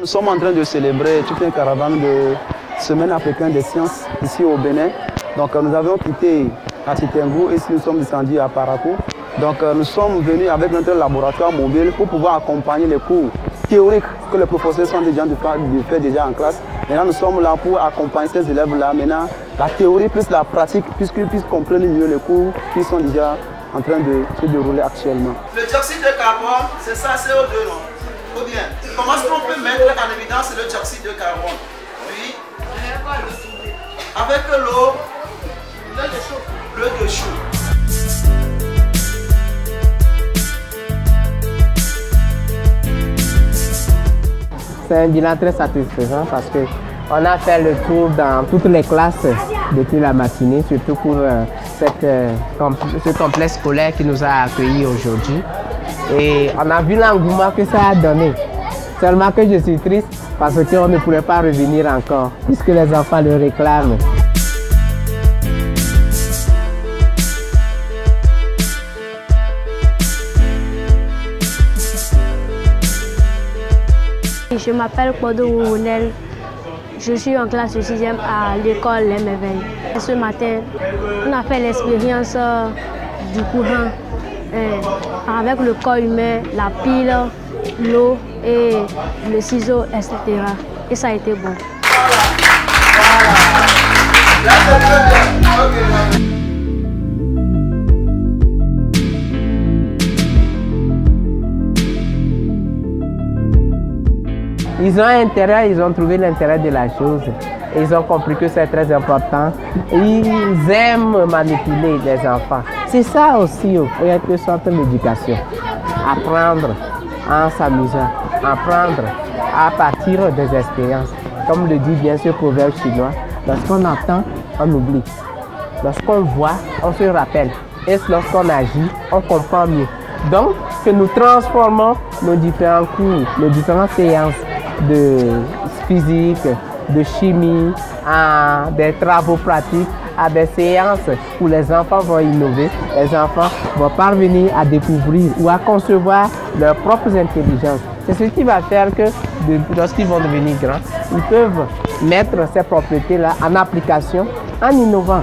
Nous sommes en train de célébrer toute une caravane de Semaine africaine des sciences ici au Bénin. Donc nous avons quitté à et nous sommes descendus à Parakou. Donc euh, nous sommes venus avec notre laboratoire mobile pour pouvoir accompagner les cours théoriques que les professeurs sont déjà de déjà en classe. Maintenant nous sommes là pour accompagner ces élèves-là maintenant la théorie plus la pratique puisqu'ils puissent comprendre mieux les cours qui sont déjà en train de se dérouler actuellement. Le dioxyde de carbone, c'est ça CO2 non? Ou bien, comment est-ce qu'on peut mettre en évidence le dioxyde de carbone? Oui. Avec l'eau, l'eau de chou. C'est un bilan très satisfaisant parce que on a fait le tour dans toutes les classes depuis la matinée, surtout pour euh, cette, euh, ce complexe scolaire qui nous a accueillis aujourd'hui. Et on a vu l'engouement que ça a donné. Seulement que je suis triste parce qu'on ne pourrait pas revenir encore, puisque les enfants le réclament. Je m'appelle Kodo Ronel. Je suis en classe de 6e à l'école Les. Ce matin, on a fait l'expérience euh, du courant euh, avec le corps humain, la pile, l'eau et le ciseau, etc. Et ça a été bon. Ils ont intérêt, ils ont trouvé l'intérêt de la chose. Ils ont compris que c'est très important. Ils aiment manipuler les enfants. C'est ça aussi, en quelque sorte, l'éducation. Apprendre en s'amusant, apprendre à partir des expériences. Comme le dit bien ce proverbe chinois, lorsqu'on entend, on oublie. Lorsqu'on voit, on se rappelle. Et lorsqu'on agit, on comprend mieux. Donc, que nous transformons nos différents cours, nos différentes séances de physique, de chimie, à des travaux pratiques, à des séances où les enfants vont innover, les enfants vont parvenir à découvrir ou à concevoir leurs propres intelligences. C'est ce qui va faire que lorsqu'ils vont devenir grands, ils peuvent mettre ces propriétés-là en application en innovant.